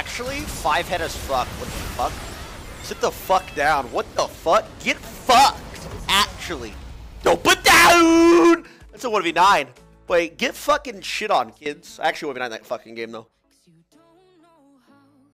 Actually, five head as fuck. What the fuck? Sit the fuck down. What the fuck? Get fucked. Actually. Don't put down! That's a 1v9. Wait, get fucking shit on, kids. I actually 1v9 that fucking game, though.